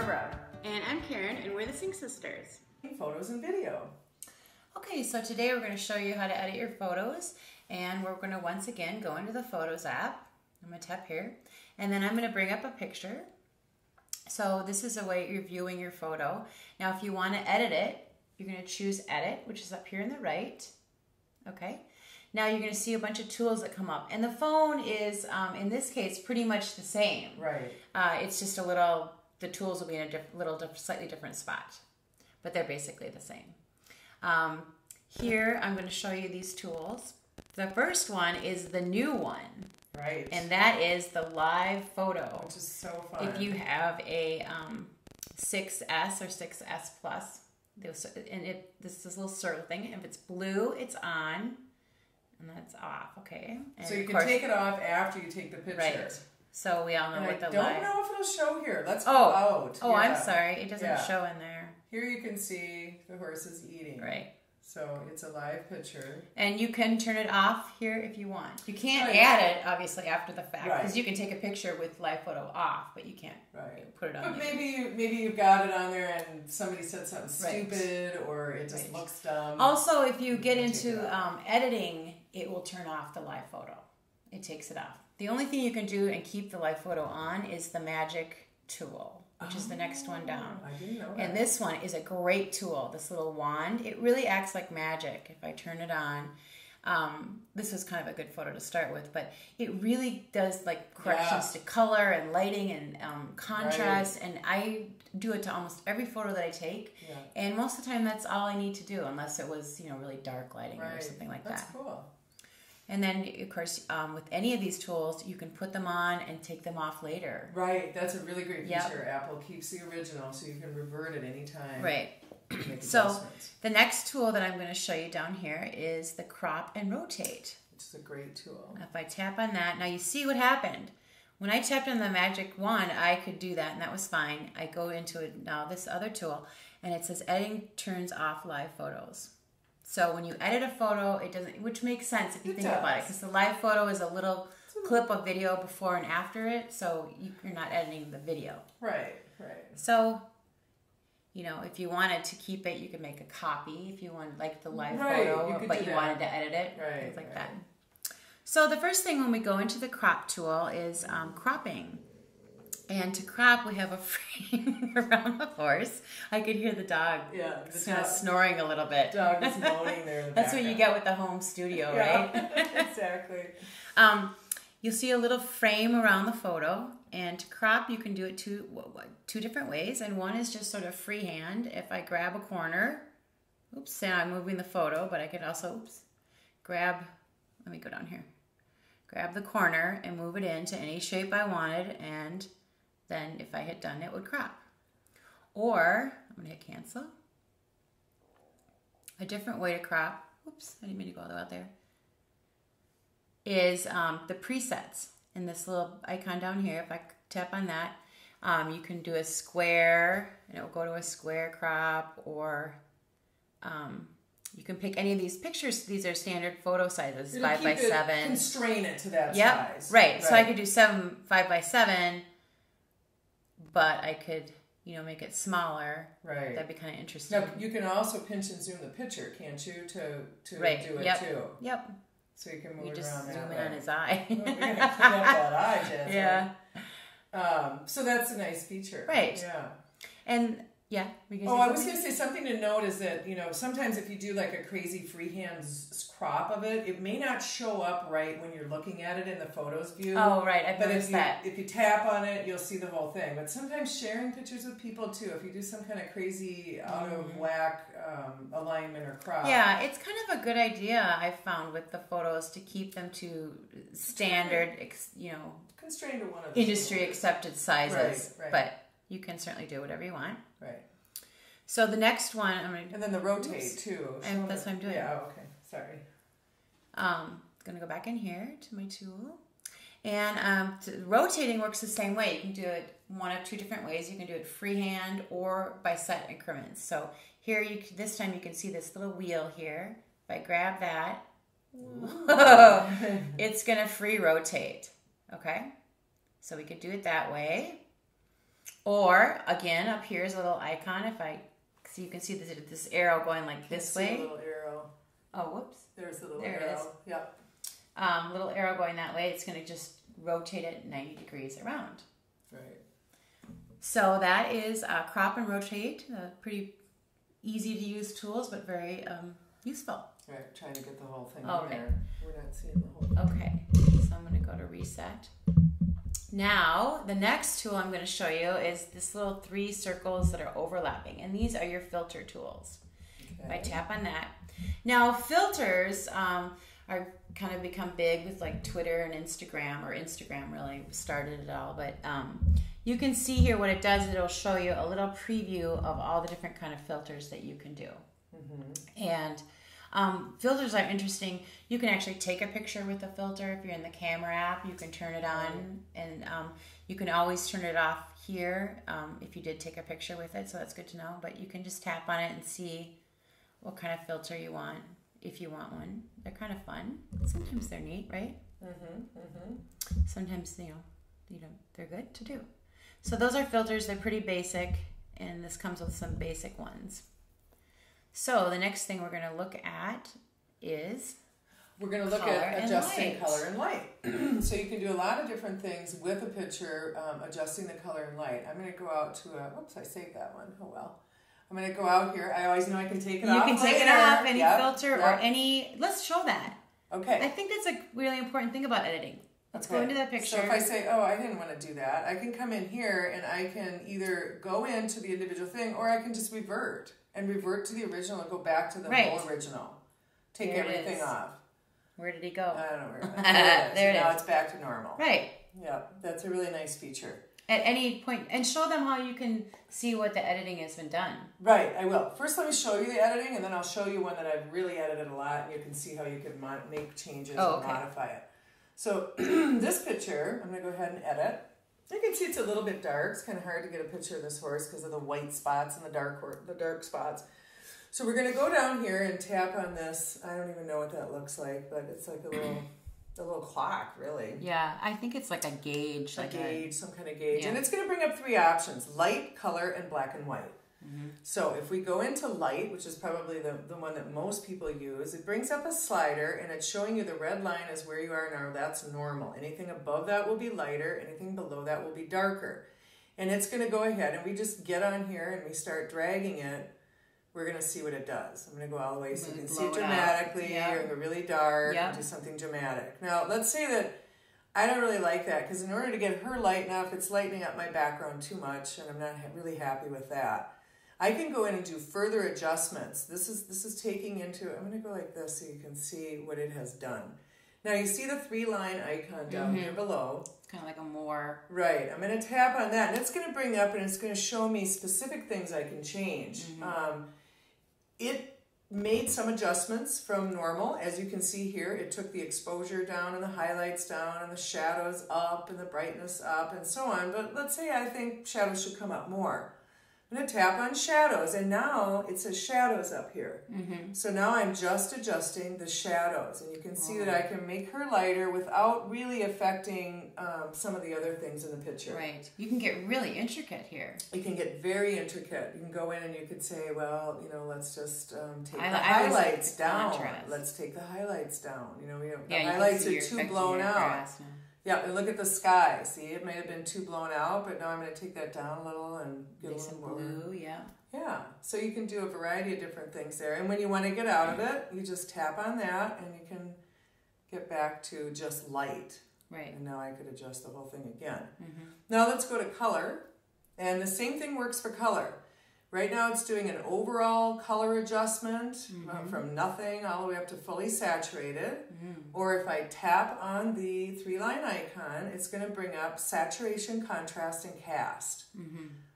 Barbara. And I'm Karen, and we're the Sync Sisters. Photos and video. Okay, so today we're going to show you how to edit your photos, and we're going to once again go into the Photos app. I'm going to tap here, and then I'm going to bring up a picture. So this is the way you're viewing your photo. Now, if you want to edit it, you're going to choose Edit, which is up here in the right. Okay. Now you're going to see a bunch of tools that come up, and the phone is, um, in this case, pretty much the same. Right. Uh, it's just a little. The tools will be in a diff- little, diff- slightly different spot, but they're basically the same. Um, here, I'm going to show you these tools. The first one is the new one, Right. and that is the live photo. which is so fun. If you have a um, 6S or 6S Plus, those- and it this is a little circle thing. If it's blue, it's on, and that's off. Okay. And so you can course- take it off after you take the picture. right. So we all know And I what the don't live. know if it'll show here. Let's go Oh. out. Oh, I'm sorry. It doesn't Yeah. show in there. Here you can see the horses eating. Right. So it's a live picture. And you can turn it off here if you want. You can't add it obviously after the fact because Right. you can take a picture with live photo off, but you can't Right. put it on. But there. maybe you maybe you've got it on there and somebody said something Right. stupid or it just looks dumb. Also, if you get take it into um, editing, it will turn off the live photo. It takes it off. The only thing you can do and keep the live photo on is the magic tool, which is the next one down. I didn't know that. And this one is a great tool. This little wand, it really acts like magic. If I turn it on, um, this was kind of a good photo to start with, but it really does like corrections to color and lighting and um, contrast. And I do it to almost every photo that I take. Yeah. And most of the time, that's all I need to do, unless it was you know really dark lighting or something like That's that. cool. And then, of course, um, with any of these tools, you can put them on and take them off later. Right, that's a really great Yep. feature. Apple keeps the original, so you can revert at any time. Right. So the next tool that I'm going to show you down here is the crop and rotate. which is a great tool. If I tap on that, now you see what happened. When I tapped on the magic wand, I could do that and that was fine. I go into it now this other tool and it says editing turns off live photos. So when you edit a photo, it doesn't, which makes sense if you It think about it, because the live photo is a little clip of video before and after it, so you- you're not editing the video. Right, right. So, you know, if you wanted to keep it, you could make a copy if you wanted, like the live Right, photo, could but you that. wanted to edit it, Right, things like right. that. So the first thing when we go into the crop tool is um, cropping. And to crop, we have a frame around the horse. I could hear the dog Yeah, the dog- snoring a little bit. Dog is moaning there. The That's what you get with the home studio, right? Yeah, exactly. Um, you'll see a little frame around the photo, and to crop, you can do it two two different ways. And one is just sort of freehand. If I grab a corner, oops, now I'm moving the photo, but I could also oops, grab. Let me go down here. Grab the corner and move it into any shape I wanted, and then if I hit done, it would crop. Or I'm gonna hit cancel. A different way to crop. Oops, I didn't mean to go all the way out there is um, the presets. And this little icon down here, if I tap on that, um, you can do a square, and it will go to a square crop, or um, you can pick any of these pictures. These are standard photo sizes, It'll five by it- seven. Constrain it to that Yep, size. right. So I could do seven, five by seven, but I could, you know, make it smaller. Right. That'd be kind of interesting. Now you can also pinch and zoom the picture, can't you, to to Right, do it yep. too. Yep. So you can move You it just around zoom in way. on his eye. You're gonna clean up that eye, Jasmine. yeah. Um, so that's a nice feature. Right. Yeah. And yeah. Oh, I was going to say something to note is that you know sometimes if you do like a crazy freehand crop of it, it may not show up right when you're looking at it in the photos view. Oh, right. I've But if noticed you that. if you tap on it, you'll see the whole thing. But sometimes sharing pictures with people too, if you do some kind of crazy out of whack um, alignment or crop, Mm-hmm. Yeah, it's kind of a good idea I found with the photos to keep them to standard, you know, constrained to one of the industry accepted sizes. Right, right. But you can certainly do whatever you want. right? So the next one, I'm gonna, And then the rotate Oops. too. And that's what I'm doing. Yeah. oh, Okay. Sorry. um, gonna go back in here to my tool, and um, to, rotating works the same way. You can do it one of two different ways. You can do it freehand or by set increments. So here, you this time you can see this little wheel here. If I grab that, it's gonna free rotate. Okay, so we could do it that way. Or again, up here is a little icon. If I so you can see this this arrow going like this way. a little arrow. Oh, whoops. There's the little There arrow. Yep. Um, little arrow going that way. It's going to just rotate it 90 degrees around. Right. So that is uh, crop and rotate. Uh, pretty easy to use tools, but very um, useful. Right. Trying to get the whole thing Okay. in there. We're not seeing the whole. Okay, so I'm going to go to reset. Now, the next tool I'm going to show you is this little three circles that are overlapping, and these are your filter tools. If I tap on that. Now, filters um, are kind of become big with like Twitter and Instagram, or Instagram really started it all. But um, you can see here what it does. It'll show you a little preview of all the different kind of filters that you can do. And um, filters are interesting. You can actually take a picture with a filter if you're in the camera app. You can turn it on, and um, you can always turn it off here um, if you did take a picture with it. So that's good to know. But you can just tap on it and see what kind of filter you want if you want one. They're kind of fun. Sometimes they're neat, right? Mm-hmm. Sometimes you know, you know, they're good to do. So those are filters. They're pretty basic, and this comes with some basic ones. So the next thing we're going to look at is We're going to look at adjusting light. color and light. so you can do a lot of different things with a picture, um, adjusting the color and light. I'm going to go out to a. Whoops, I saved that one. Oh well. I'm going to go out here. I always know I can take it you off. You can take it off any Yep, filter or any. Let's show that. Okay. I think that's a really important thing about editing. Let's go into that picture. So if I say, oh, I didn't want to do that, I can come in here and I can either go into the individual thing or I can just revert and revert to the original and go back to the Right. whole original. Take There everything off. Where did he go? I don't know where. There it is. There it now is. it's back to normal. right. Yeah, that's a really nice feature. At any point, and show them how you can see what the editing has been done. Right, I will. First, let me show you the editing, and then I'll show you one that I've really edited a lot, and you can see how you can make changes Oh, and modify it. So, this picture, I'm going to go ahead and edit. You can see it's a little bit dark. It's kind of hard to get a picture of this horse because of the white spots and the dark the dark spots. So we're going to go down here and tap on this. I don't even know what that looks like, but it's like a little, a little clock, really. Yeah, I think it's like a gauge, a like gauge, some kind of gauge. Yeah. And it's going to bring up three options light, color, and black and white. Mm-hmm. So if we go into light, which is probably the, the one that most people use, it brings up a slider and it's showing you the red line is where you are now. That's normal. Anything above that will be lighter, anything below that will be darker. And it's going to go ahead and we just get on here and we start dragging it. We're going to see what it does. I'm going to go all the way so you can see it blow it out. dramatically Yeah. or go really dark Yeah. and do something dramatic. Now, let's say that I don't really like that because in order to get her light enough, it's lightening up my background too much, and I'm not really happy with that. I can go in and do further adjustments. This is this is taking into. I'm going to go like this so you can see what it has done. Now you see the three line icon down here below. It's kind of like a more. Right. I'm going to tap on that, and it's going to bring up and it's going to show me specific things I can change. Um, it made some adjustments from normal. As you can see here, it took the exposure down and the highlights down and the shadows up and the brightness up and so on. But let's say I think shadows should come up more. I'm going to tap on shadows, and now it says shadows up here. Mm-hmm. So now I'm just adjusting the shadows, and you can see that I can make her lighter without really affecting um, some of the other things in the picture. Right. You can get really intricate here. You can get very intricate. You can go in and you could say, well, you know, let's just um, take I the I like highlights the down. contrast. Let's take the highlights down. You know, you know the Yeah, highlights are too blown out. Yeah, and look at the sky. See, it might have been too blown out, but now I'm going to take that down a little and get Nice a little more. blue, yeah. Yeah, so you can do a variety of different things there. And when you want to get out of it, you just tap on that and you can get back to just light. Right. And now I could adjust the whole thing again. Mm-hmm. Now let's go to color. And the same thing works for color. Right now it's doing an overall color adjustment uh, from nothing all the way up to fully saturated. Or if I tap on the three line icon, it's going to bring up saturation, contrast, and cast.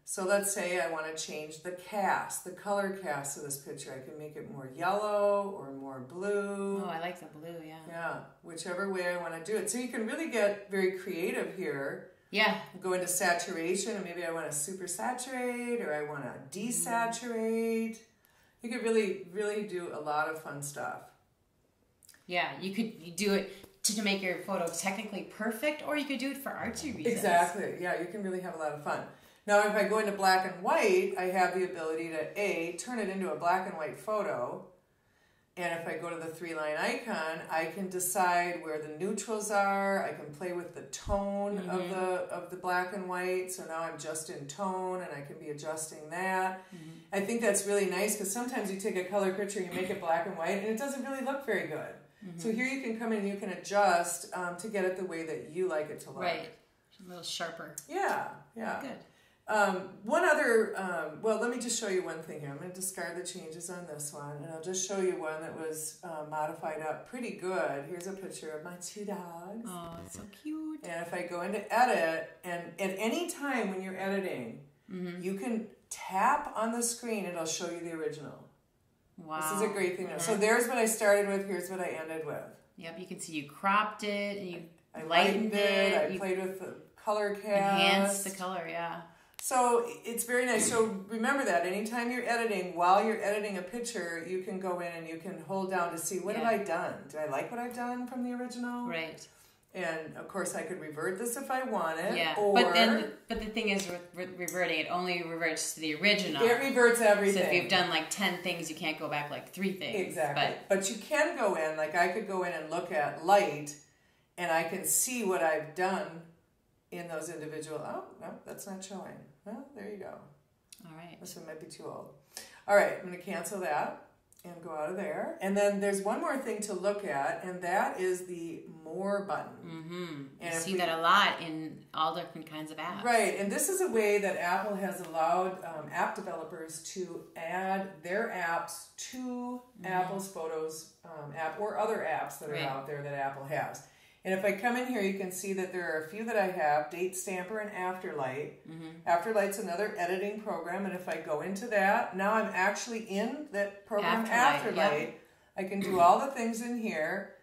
So let's say I want to change the cast, the color cast of this picture. I can make it more yellow or more blue. Oh, I like the blue, yeah. Yeah, whichever way I want to do it. So you can really get very creative here. Yeah. Go into saturation, and maybe I want to super saturate or I want to desaturate. You could really, really do a lot of fun stuff. Yeah. You could do it to, to make your photo technically perfect, or you could do it for artsy reasons. Exactly. Yeah, you can really have a lot of fun. Now, if I go into black and white, I have the ability to A, turn it into a black and white photo. And if I go to the three line icon, I can decide where the neutrals are. I can play with the tone mm-hmm. of the of the black and white. So now I'm just in tone and I can be adjusting that. Mm-hmm. I think that's really nice because sometimes you take a color picture, you make it black and white, and it doesn't really look very good. Mm-hmm. So here you can come in and you can adjust um, to get it the way that you like it to look. Right. A little sharper. Yeah, yeah. Good. Um, one other, um, well, let me just show you one thing here. I'm going to discard the changes on this one, and I'll just show you one that was uh, modified up pretty good. Here's a picture of my two dogs. Oh, so cute. And if I go into edit, and at any time when you're editing, mm-hmm. you can tap on the screen, and it'll show you the original. Wow. This is a great thing. So there's what I started with, here's what I ended with. Yep, you can see you cropped it and you I lightened, lightened it. it. I you played with the color cast. Enhanced the color, yeah. So it's very nice. So remember that anytime you're editing, while you're editing a picture, you can go in and you can hold down to see what yeah. have I done? Do I like what I've done from the original? Right. And of course, I could revert this if I wanted. Yeah. Or, but then, but the thing is, with reverting, it only reverts to the original. It reverts everything. So if you've done like ten things, you can't go back like three things. Exactly. But, but you can go in. Like I could go in and look at light, and I can see what I've done in those individual. Oh no, that's not showing. Well, there you go. All right. This one might be too old. All right, I'm going to cancel that and go out of there. And then there's one more thing to look at, and that is the More button. Mm-hmm. And you see we, that a lot in all different kinds of apps. Right, and this is a way that Apple has allowed um, app developers to add their apps to mm-hmm. Apple's Photos um, app or other apps that are right. out there that Apple has. And if I come in here, you can see that there are a few that I have, Date Stamper and Afterlight. Mm-hmm. Afterlight's another editing program, and if I go into that, now I'm actually in that program Afterlight. Afterlight. Yep. I can do all the things in here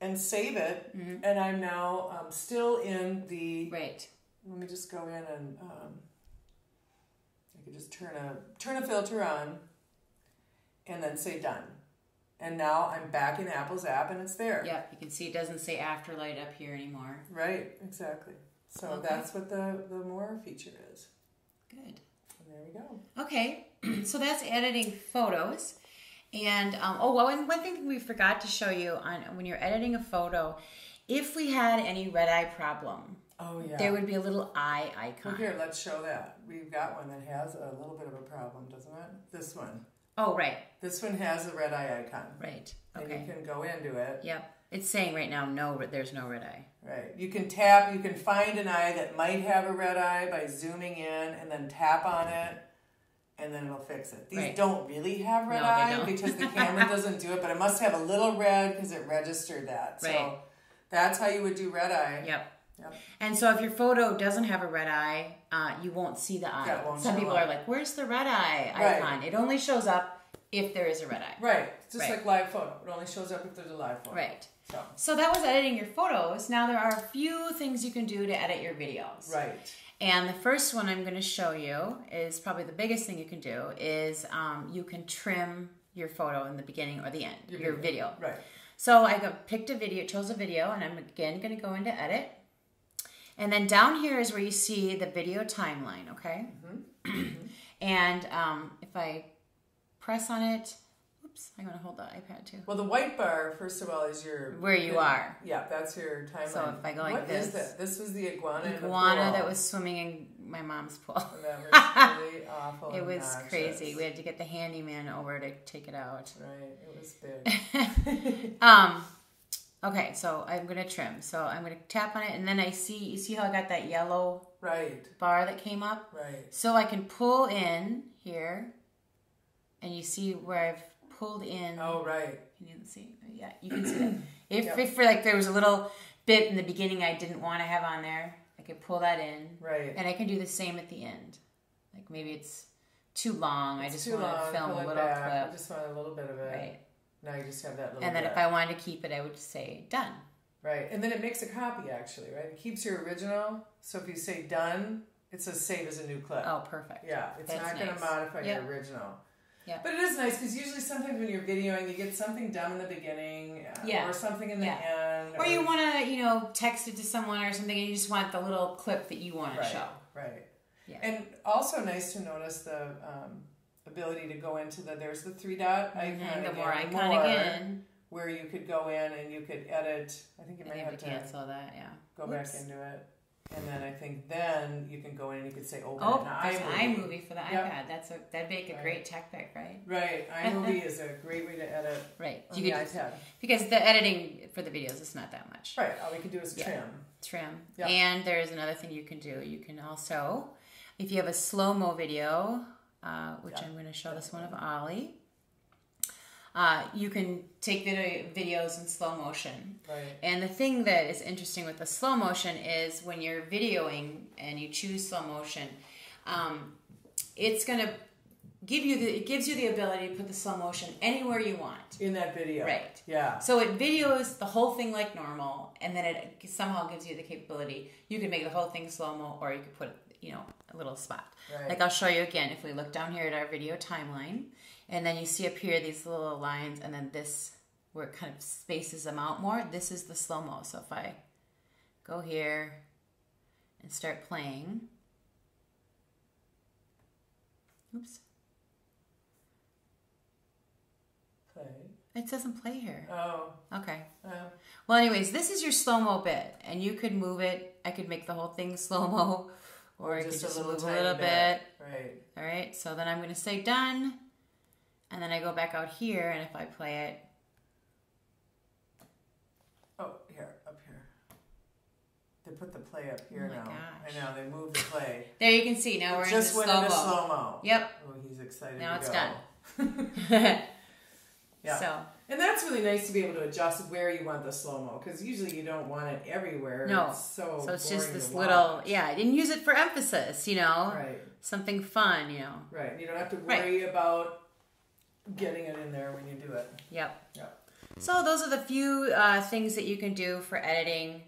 and save it, mm-hmm. and I'm now um, still in the... Right. Let me just go in and... Um, I can just turn a turn a filter on and then say done and now I'm back in Apple's app and it's there. Yep, you can see it doesn't say Afterlight up here anymore. Right, exactly. So okay. that's what the, the more feature is. Good. And there we go. Okay, so that's editing photos. And um, oh, well, and one thing we forgot to show you on when you're editing a photo, if we had any red eye problem, oh yeah, there would be a little eye icon. Well, here, let's show that. We've got one that has a little bit of a problem, doesn't it? This one. Oh, right. This one has a red eye icon. Right. Okay. And you can go into it. Yep. It's saying right now, no, there's no red eye. Right. You can tap, you can find an eye that might have a red eye by zooming in and then tap on it and then it'll fix it. These right. don't really have red no, eye because the camera doesn't do it, but it must have a little red because it registered that. Right. So that's how you would do red eye. Yep. Yep. And so if your photo doesn't have a red eye, uh, you won't see the eye. Some people up. are like, "Where's the red eye icon?" Right. It only shows up if there is a red eye. Right. Just right. like live photo. It only shows up if there's a live photo. Right. So. so that was editing your photos. Now there are a few things you can do to edit your videos. Right. And the first one I'm going to show you is probably the biggest thing you can do is um, you can trim your photo in the beginning or the end, your, your video. Right. So I picked a video, chose a video, and I'm again going to go into edit. And then down here is where you see the video timeline, okay? Mm-hmm. and um, if I press on it, oops, I'm to hold the iPad too. Well, the white bar, first of all, is your... Where you are. Yeah, that's your timeline. So if I go like what this... What is that? This was the iguana Iguana that was swimming in my mom's pool. that was really awful It was crazy. We had to get the handyman over to take it out. Right, it was big. um... Okay, so I'm gonna trim. So I'm gonna tap on it, and then I see. You see how I got that yellow right bar that came up. Right. So I can pull in here, and you see where I've pulled in. Oh right. Can you see? Yeah, you can see that. If yep. if for like there was a little bit in the beginning I didn't want to have on there, I could pull that in. Right. And I can do the same at the end. Like maybe it's too long. It's I just want to film a little back. clip. I just want a little bit of it. Right. Now you just have that little. And then bit. if I wanted to keep it, I would say done. Right, and then it makes a copy actually, right? It keeps your original. So if you say done, it says save as a new clip. Oh, perfect. Yeah, it's That's not going to modify Yep. your original. Yeah. But it is nice because usually sometimes when you're videoing, you get something done in the beginning, Yeah. or something in the Yeah. end, Or you want to, you know, text it to someone or something, and you just want the little clip that you want right, to show. right. Yeah. And also nice to notice the um, ability to go into the there's the three dot icon mm-hmm, and the again, more icon more, again. where you could go in and you could edit. I think you I might have we to cancel that, yeah. go Whoops. back into it, and then I think then you can go in and you could say open Oh, it there's in iMovie. iMovie. for the Yep. iPad. That's a that'd make a Right. great tech pick, right? Right, iMovie is a great way to edit Right. on You the could just, iPad. because the editing for the videos is not that much. Right, all we can do is Yeah. trim. Trim. Yep. And there's another thing you can do. You can also, if you have a slow mo video, uh, which Yeah. I'm going to show this one of Ollie. Uh, you can take video videos in slow motion. Right. And the thing that is interesting with the slow motion is when you're videoing and you choose slow motion, um, it's gonna give you the it gives you the ability to put the slow motion anywhere you want. In that video. Right. Yeah. So it videos the whole thing like normal, and then it somehow gives you the capability. You can make the whole thing slow mo, or you could put you know a little spot. Right. Like I'll show you again if we look down here at our video timeline, and then you see up here these little lines, and then this where it kind of spaces them out more. This is the slow mo. So if I go here and start playing, oops, Play. it doesn't play here. Oh. Okay. Uh, Well, anyways, this is your slow mo bit, and you could move it. I could make the whole thing slow mo, or I could just move a tiny little bit. Right. All right. So then I'm going to say done, and then I go back out here, and if I play it, Oh, here, up here. They put the play up here Oh my now. gosh. I know they moved the play. there you can see. Now we're It in just the went slow mo. slow mo. Yep. Oh, he's excited. Now it's go. done. Yeah. So And that's really nice to be able to adjust where you want the slow mo because usually you don't want it everywhere. No. It's so so it's just this little yeah. I didn't use it for emphasis. You know, Right. something fun. You know. Right. You don't have to Right. worry about getting it in there when you do it. Yep. Yep. So those are the few uh, things that you can do for editing.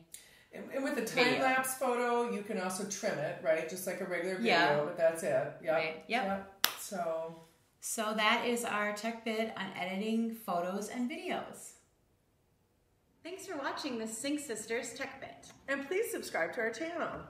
And, and with the time lapse photo, you can also trim it, right? Just like a regular video, Yeah. but that's it. Yep. Right. Yep. Yep. So So that is our tech bit on editing photos and videos. Thanks for watching the Sync Sisters Tech Bit. and please subscribe to our channel.